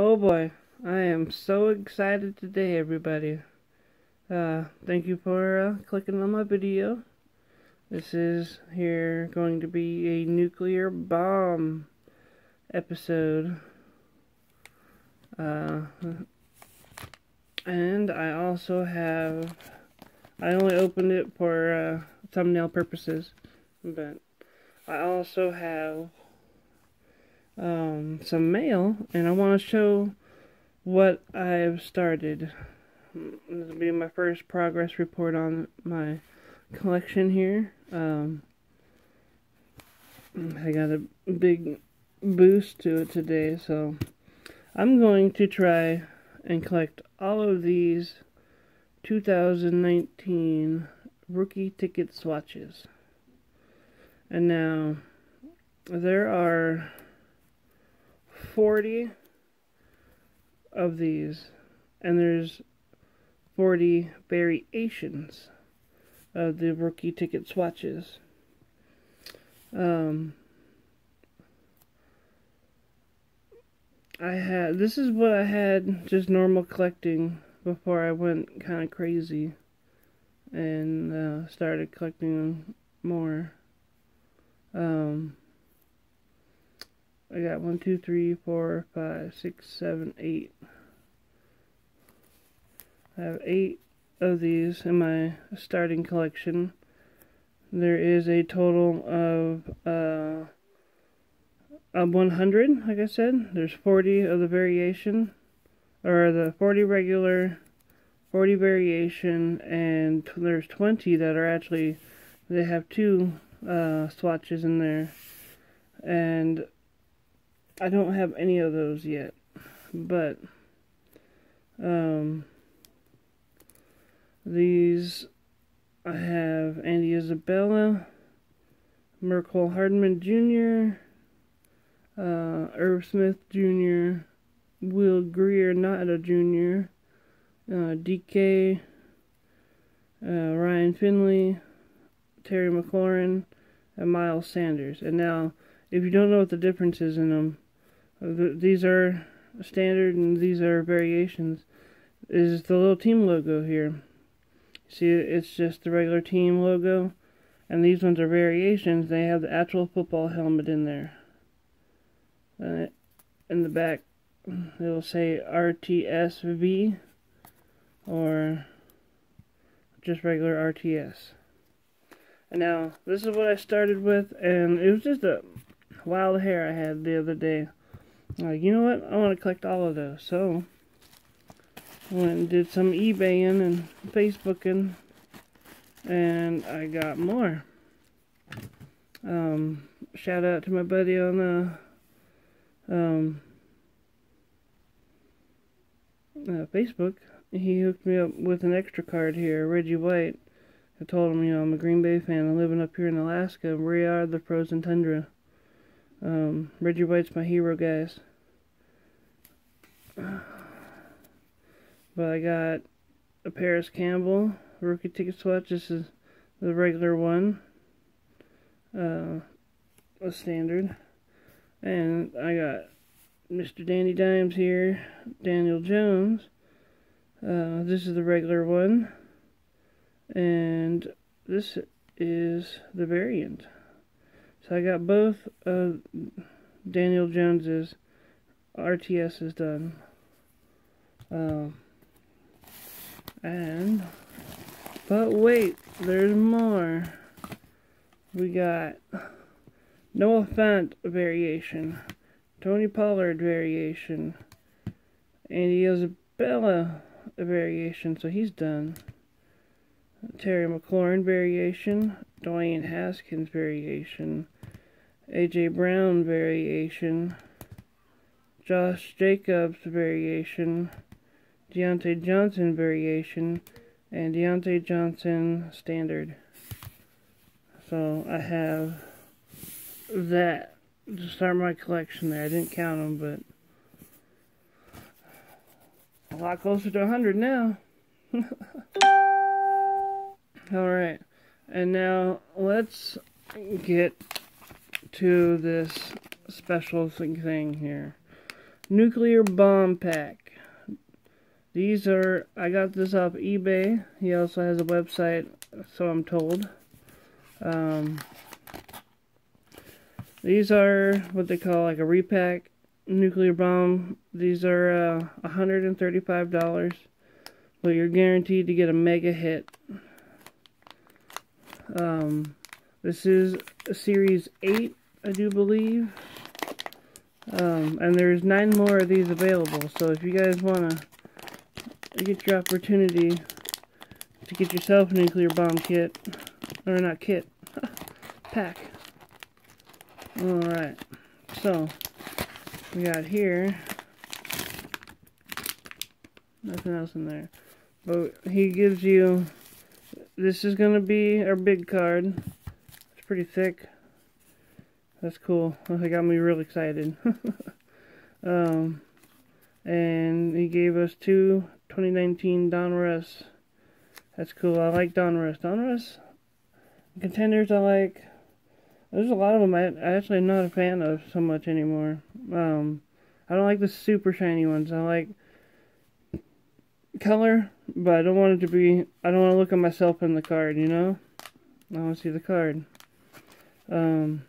Oh boy, I am so excited today, everybody. Uh, thank you for uh, clicking on my video. This is here going to be a nuclear bomb episode. Uh, and I also have, I only opened it for uh, thumbnail purposes, but I also have um, some mail, and I want to show what I've started. This will be my first progress report on my collection here. Um, I got a big boost to it today, so I'm going to try and collect all of these 2019 rookie ticket swatches. And now, there are 40 of these, and there's 40 variations of the rookie ticket swatches. Um, I had, this is what I had just normal collecting before I went kind of crazy and uh, started collecting more. Um, I got one, two, three, four, five, six, seven, eight. I have eight of these in my starting collection. There is a total of uh, of 100, like I said. There's 40 of the variation, or the 40 regular, 40 variation, and there's 20 that are actually, they have two uh, swatches in there. And I don't have any of those yet, but um, these I have Andy Isabella, Mecole Hardman Jr., uh, Irv Smith Jr., Will Grier not a junior, uh, DK, uh, Ryan Finley, Terry McLaurin, and Miles Sanders. And now, if you don't know what the difference is in them, these are standard and these are variations. Is the little team logo here. See it's just the regular team logo. And these ones are variations. They have the actual football helmet in there. Uh, in the back it'll say RTSV or just regular RTS and now this is what I started with and it was just a wild hair I had the other day you know what? I want to collect all of those. So, I went and did some eBaying and Facebooking, and I got more. Um, shout out to my buddy on the um, uh, Facebook. He hooked me up with an extra card here, Reggie White. I told him, you know, I'm a Green Bay fan. I'm living up here in Alaska. We are the frozen tundra. Um, Reggie White's my hero, guys. But I got a Parris Campbell rookie ticket swatch. This is the regular one, uh, a standard. And I got Mr. Danny Dimes here, Daniel Jones. Uh, this is the regular one. And this is the variant. So I got both of Daniel Jones's RTSs done. Um, and, but wait, there's more. We got Noah Fant variation, Tony Pollard variation, Andy Isabella variation, so he's done. Terry McLaurin variation, Dwayne Haskins variation, AJ Brown variation, Josh Jacobs variation, Diontae Johnson variation, and Diontae Johnson standard. So I have that to start my collection there. I didn't count them, but a lot closer to 100 now. Alright, and now let's get to this special thing here. nuclear bomb pack. These are, I got this off eBay. He also has a website, so I'm told. Um, these are what they call like a repack nuclear bomb. These are uh, $135, but you're guaranteed to get a mega hit. Um, this is a Series 8, I do believe. Um, and there's nine more of these available, so if you guys want to get your opportunity to get yourself a nuclear bomb kit, or not kit, pack. Alright, so, we got here, nothing else in there, but he gives you, this is going to be our big card, it's pretty thick, that's cool. That got me real excited. um, and he gave us two 2019 Donruss. That's cool. I like Donruss. Donruss contenders I like. There's a lot of them I, I actually am not a fan of so much anymore. Um, I don't like the super shiny ones. I like color, but I don't want it to be. I don't want to look at myself in the card. You know, I want to see the card. Um,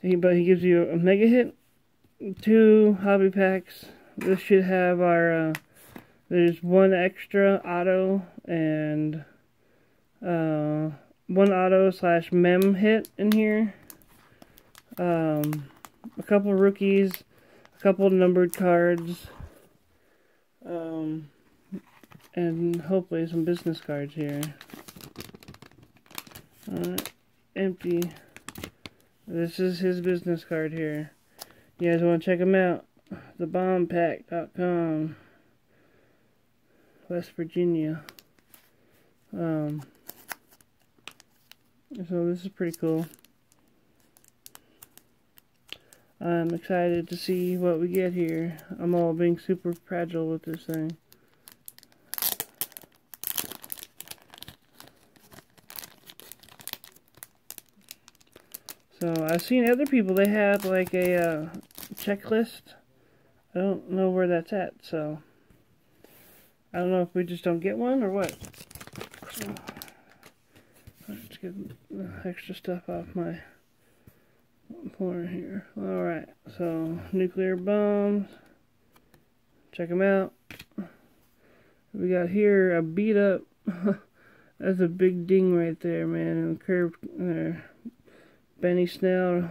he, but he gives you a mega hit, two hobby packs. This should have our, uh, there's one extra auto and uh, one auto slash mem hit in here. Um, a couple rookies, a couple numbered cards, um, and hopefully some business cards here. Uh, empty. This is his business card here. You guys want to check him out? Thebombpack.com. West Virginia. Um, so this is pretty cool. I'm excited to see what we get here. I'm all being super fragile with this thing. So I've seen other people, they have like a uh, checklist. I don't know where that's at, so I don't know if we just don't get one or what. Let's get extra stuff off my corner here. Alright, so nuclear bombs. Check them out. We got here a beat up. That's a big ding right there, man. And curved there. Benny Snell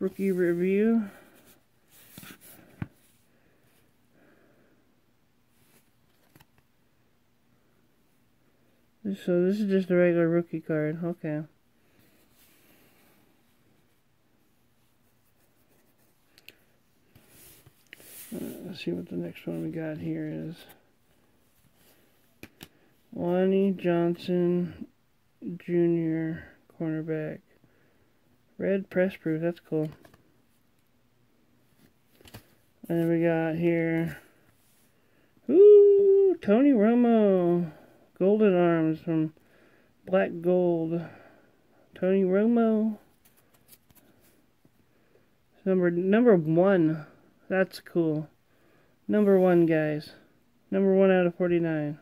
rookie review. So this is just a regular rookie card. Okay. Uh, let's see what the next one we got here is. Lonnie Johnson Jr. cornerback. Red press proof, that's cool. And then we got here, ooh, Tony Romo, Golden Arms from Black Gold. Tony Romo, number number one. That's cool. Number one, guys. Number one out of 49.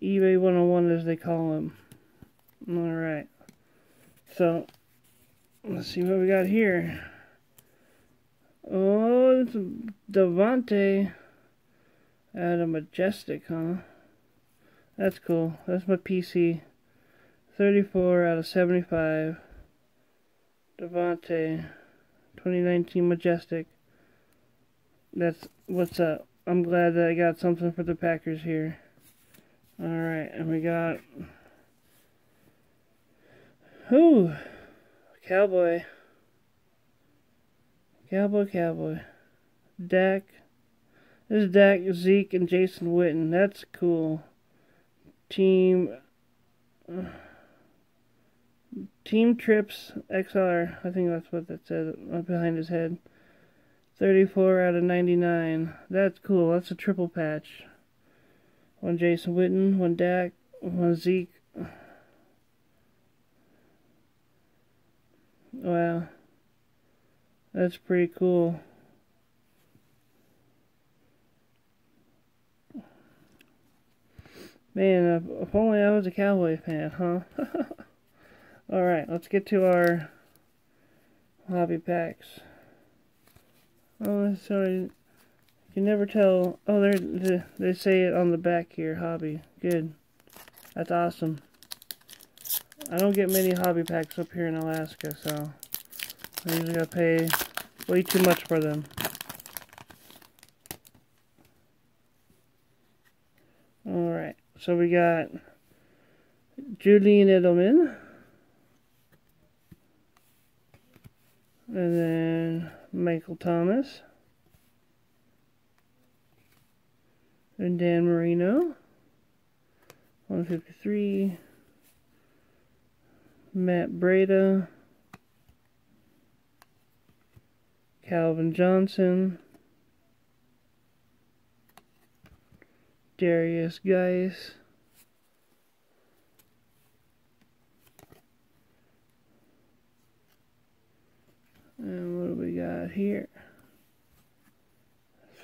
eBay 101 as they call him. Alright. So, Let's see what we got here. Oh, it's Davante out of Majestic, huh? That's cool. That's my PC. 34 out of 75. Davante. 2019 Majestic. That's what's up. I'm glad that I got something for the Packers here. Alright, and we got... Whew. Cowboy. Cowboy, cowboy. Dak. This is Dak, Zeke, and Jason Witten. That's cool. Team. Uh, team Trips XR. I think that's what that says behind his head. 34 out of 99. That's cool. That's a triple patch. One Jason Witten, one Dak, one Zeke, Wow. That's pretty cool. Man, if only I was a Cowboy fan, huh? Alright, let's get to our hobby packs. Oh, sorry. You can never tell. Oh, they they say it on the back here, hobby. Good. That's awesome. I don't get many hobby packs up here in Alaska, so I usually gotta pay way too much for them. Alright, so we got Julian Edelman. And then Michael Thomas. And Dan Marino. 153. Matt Breida. Calvin Johnson. Derrius Guice. And what do we got here?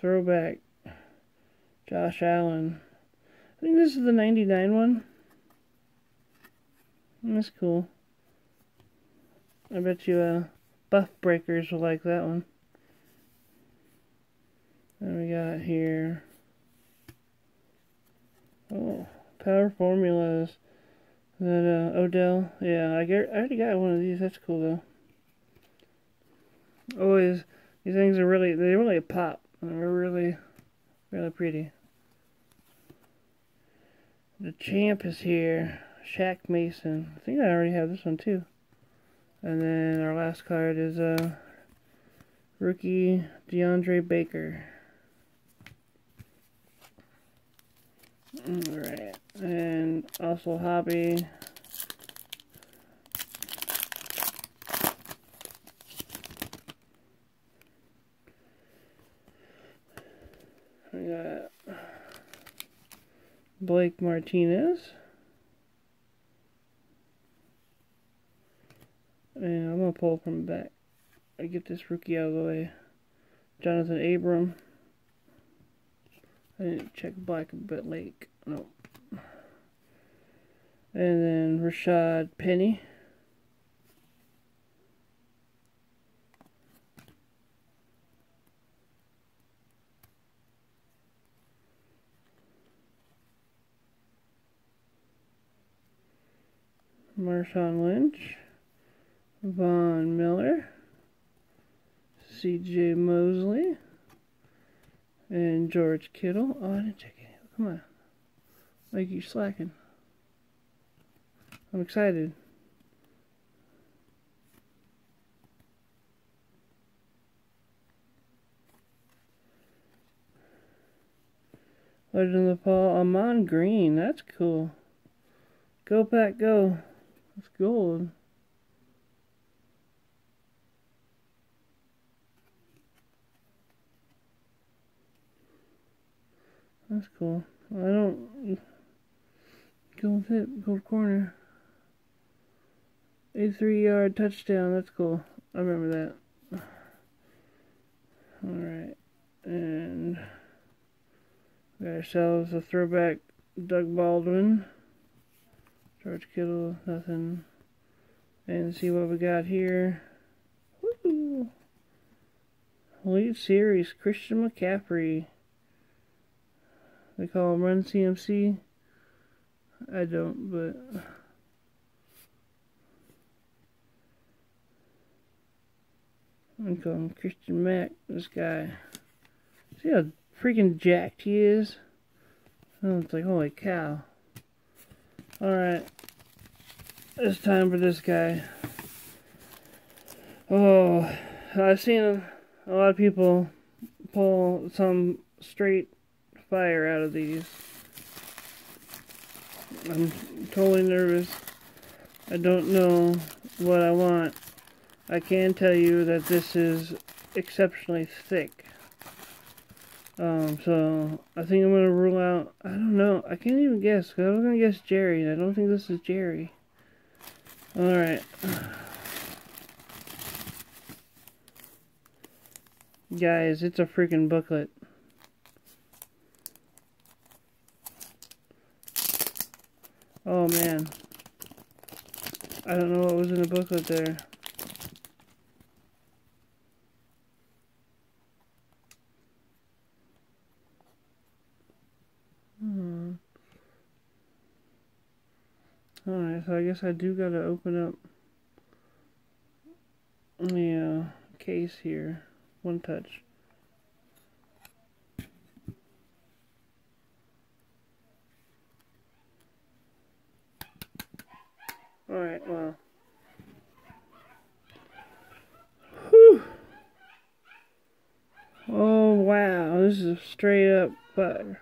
Throwback. Josh Allen. I think this is the 99 one. That's cool. I bet you uh, buff breakers will like that one. Then we got here. Oh, power formulas. That uh, Odell. Yeah, I, get, I already got one of these. That's cool though always these things are really they really pop. They're really really pretty. The champ is here. Shaq Mason. I think I already have this one too. And then our last card is uh rookie DeAndre Baker. Alright. And also hobby We got Blake Martinez. And I'm going to pull from the back. I get this rookie out of the way. Johnathan Abram. I didn't check Black but Lake. No. And then Rashad Penny. Marshawn Lynch, Von Miller, C.J. Mosley, and George Kittle. Oh, I didn't check it. Come on. Like you slacking. I'm excited. In the fall, Ahman Green. That's cool. Go back, go. That's gold. That's cool. I don't go hit gold corner. A three yard touchdown. That's cool. I remember that. Alright. And we got ourselves a throwback Doug Baldwin. George Kittle, nothing. And see what we got here. Woo! Elite Series, Christian McCaffrey. They call him Run CMC. I don't, but... I call him Christian Mack, this guy. See how freaking jacked he is? Oh, it's like, holy cow. Alright. It's time for this guy. Oh, I've seen a lot of people pull some straight fire out of these. I'm totally nervous. I don't know what I want. I can tell you that this is exceptionally thick. Um, so I think I'm gonna rule out. I don't know. I can't even guess. Cause I was gonna guess Jerry, and I don't think this is Jerry. All right. Guys, it's a freaking booklet. Booklet there. Hmm. Alright, so I guess I do gotta open up the uh, case here. One touch. Alright, well. Whew. Oh, wow. This is straight up butter.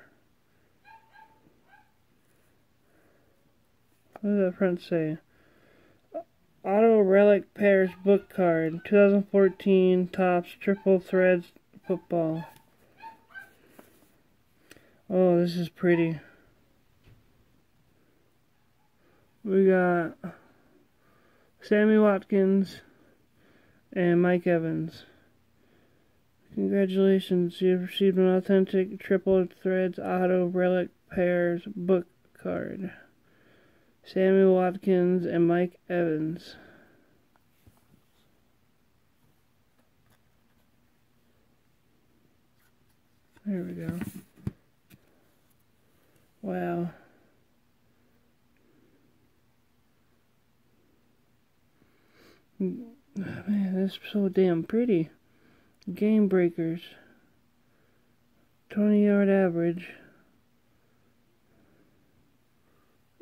What does that front say? Auto Relic Pairs book card, 2014 Topps Triple Threads football. Oh, this is pretty. We got Sammy Watkins and Mike Evans. Congratulations, you've received an authentic Triple Threads Auto Relic Pairs book card. Sammy Watkins and Mike Evans. There we go. Wow. Mm, man, that's so damn pretty. Game breakers. 20 yard average.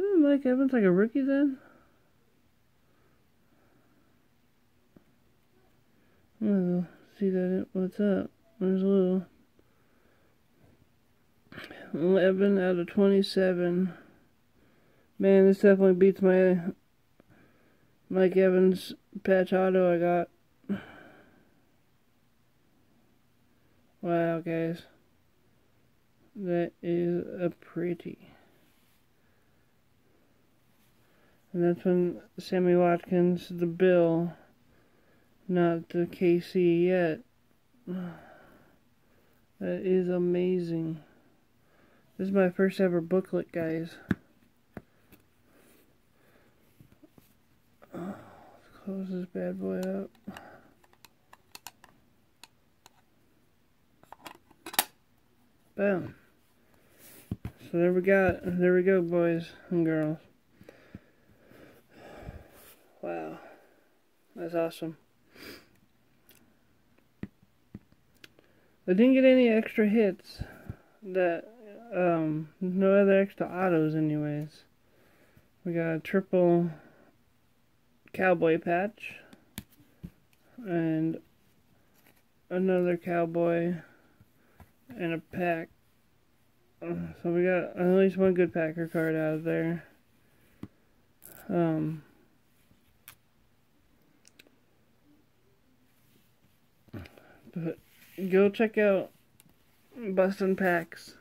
Hmm, Mike Evans like a rookie then? Well, see that. What's up? There's a little 11 out of 27. Man, this definitely beats my Mike Evans patch auto I got. Wow, guys. That is a pretty. And that's when Sammy Watkins, the Bill, not the KC yet. That is amazing. This is my first ever booklet, guys. close this bad boy up. Boom. So there we got, there we go, boys and girls. Wow. That's awesome. I didn't get any extra hits that um no other extra autos anyways. We got a triple cowboy patch and another cowboy and a pack. So we got at least one good Packer card out of there. Um But go check out Bustin' Packs.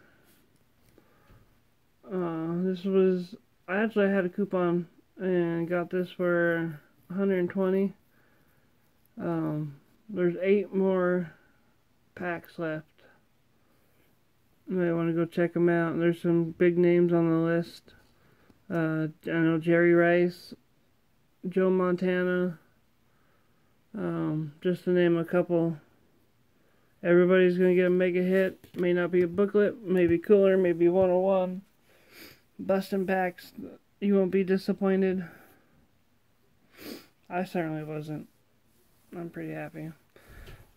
Uh, this was I actually had a coupon and got this for 120. Um, there's eight more packs left. You might want to go check them out. There's some big names on the list. Uh, I know Jerry Rice, Joe Montana, um, just to name a couple. Everybody's going to get a mega hit. May not be a booklet, maybe cooler, maybe 101. Busting packs, you won't be disappointed. I certainly wasn't. I'm pretty happy.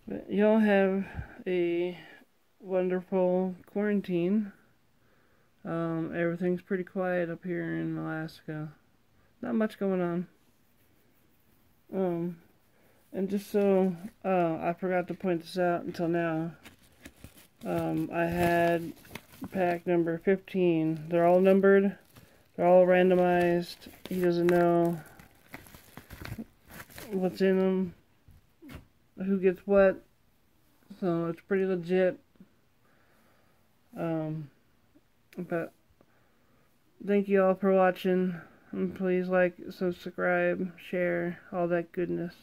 But y'all have a wonderful quarantine. Um, everything's pretty quiet up here in Alaska. Not much going on. Um, and just so uh, I forgot to point this out until now, um, I had pack number 15. They're all numbered. They're all randomized. He doesn't know what's in them, who gets what. So it's pretty legit. Um, but thank you all for watching. And please like, subscribe, share, all that goodness.